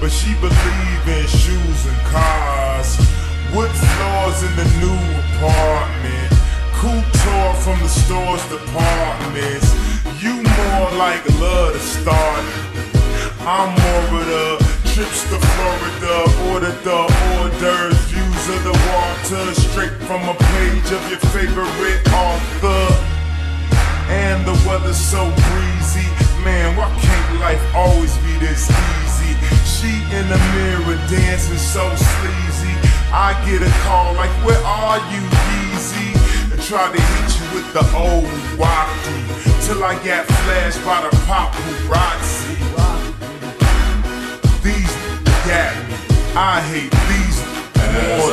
But she believe in shoes and cars. Wood floors in the new apartment. Couture from the store's departments. You more like love to start. I'm more of the trips to Florida Order the hors d'oeuvres, views of the water Straight from a page of your favorite author. And the weather's so breezy. Man, why can't life always be this easy? She in the mirror dancing so sleazy. I get a call like, where are you, Yeezy? And try to hit you with the old wacky, till I got flashed by the paparazzi. These got me. I hate these more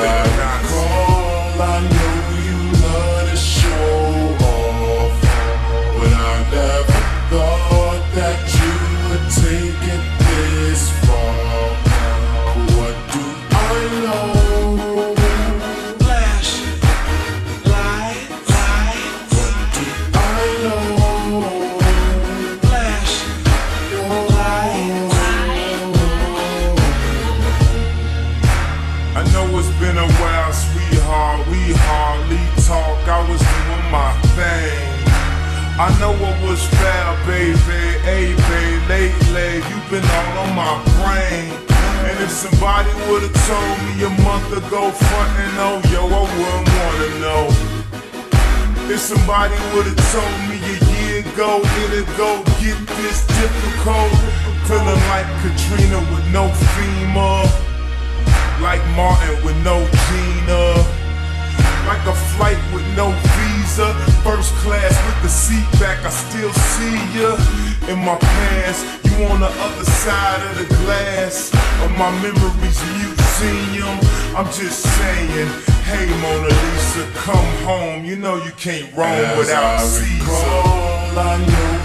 know it was foul, baby. Hey, lately you've been all on my brain. And if somebody would've told me a month ago, frontin', oh, yo, I wouldn't wanna know. If somebody would've told me a year ago it'd go get this difficult, feeling like Katrina with no FEMA, like Martin with no Gina, like a flight with no visa, first class with the seat. I still see you in my past. You on the other side of the glass of my memories museum. I'm just saying, hey Mona Lisa, come home. You know you can't roam As without I Caesar. recall, I know